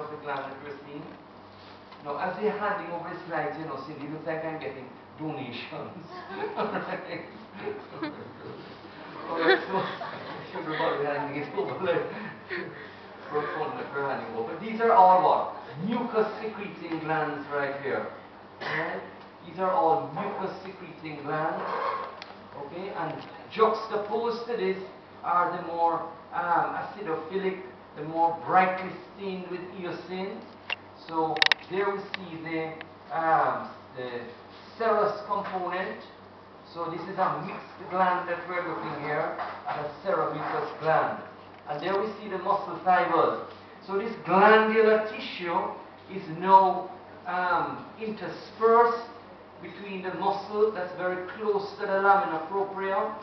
of the gland that we're seeing. Now, as they're handing over the slides, you know, Cindy, looks like I'm getting donations. Alright. Alright, so everybody handing it over like for fun that we're handing over. But these are all what? Mucus secreting glands right here. Alright? These are all mucus secreting glands. Okay, and juxtaposed to this are the more um, acidophilic, the more brightly stained with eosin. So there we see the, um, the serous component. So this is a mixed gland that we're looking here, and a seromucous gland. And there we see the muscle fibers. So this glandular tissue is now um, interspersed between the muscle that's very close to the lamina propria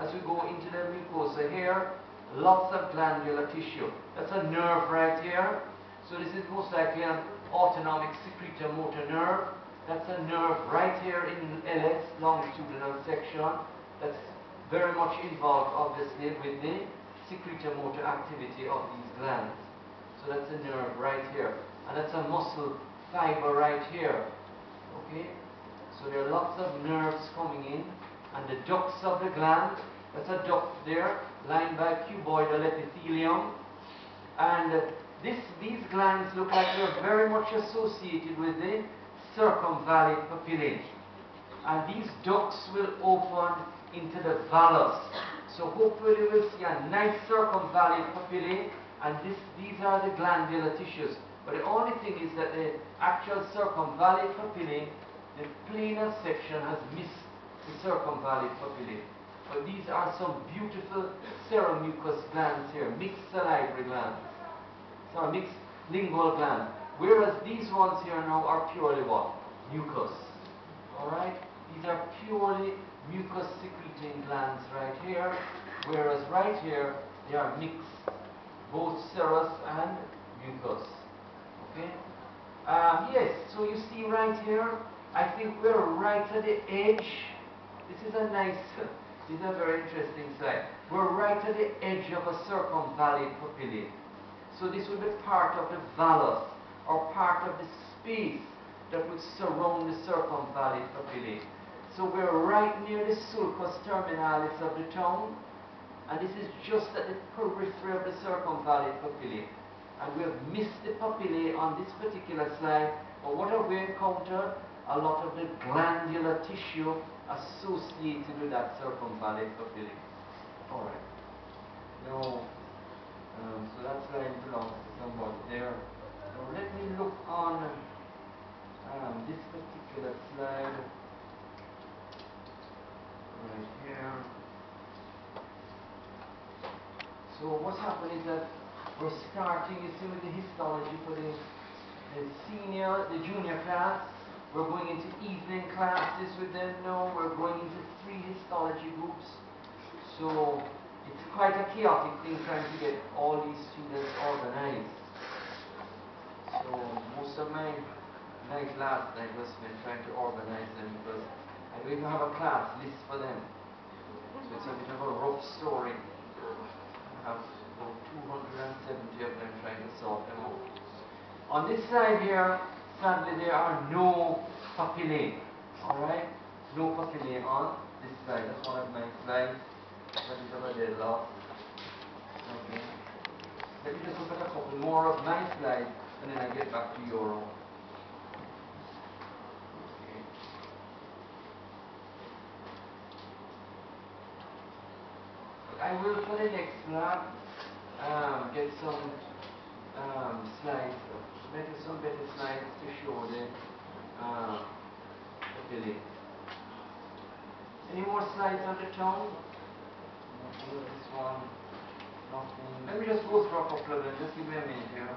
as we go into the mucosa here lots of glandular tissue. That's a nerve right here. So this is most likely an autonomic secretomotor nerve. That's a nerve right here in LS longitudinal section. That's very much involved obviously with the secretomotor activity of these glands. So that's a nerve right here. And that's a muscle fiber right here. Okay? So there are lots of nerves coming in, and the ducts of the gland, that's a duct there, lined by cuboidal epithelium. And uh, this, these glands look like they're very much associated with the circumvallate papillae. And these ducts will open into the villus. So hopefully we'll see a nice circumvallate papillae, and this, these are the glandular tissues. But the only thing is that the actual circumvallate papillae the planar section has missed the circumvallate papillae. But these are some beautiful seromucous glands here, mixed salivary glands. Sorry, mixed lingual glands. Whereas these ones here now are purely what? Mucus. Alright? These are purely mucus secreting glands right here. Whereas right here, they are mixed, both serous and mucus. Okay? Um, yes, so you see right here, I think we're right at the edge. This is a nice, this is a very interesting slide. We're right at the edge of a circumvallate papillae. So this would be part of the villus, or part of the space that would surround the circumvallate papillae. So we're right near the sulcus terminalis of the tongue, and this is just at the periphery of the circumvallate papillae. And we have missed the papillae on this particular slide, but what have we encountered? A lot of the glandular tissue associated with that circumvallate papillae. Alright. Now, um, so that's line belongs to somebody there. So let me look on um, this particular slide right here. So what's happened is that we're starting, you see, with the histology for the, the senior, the junior class, we're going into evening classes with them now. We're going into three histology groups. So it's quite a chaotic thing trying to get all these students organized. So most of my night last night was spent trying to organize them because I don't even have a class list for them. So it's a bit of a rough story. I have about 270 of them trying to sort them out. On this side here, there are no papillae. Alright? No papillae on this side. That's one of my slides. That is over there lost. Okay. Let me just look at a couple more of my slides and then I get back to your own. Okay. I will for the next lab um, get some um, slides better slides to show the uh, ability. Any more slides on the tongue? This one. Nothing. Let me just go through a couple of them. Just give me a minute here.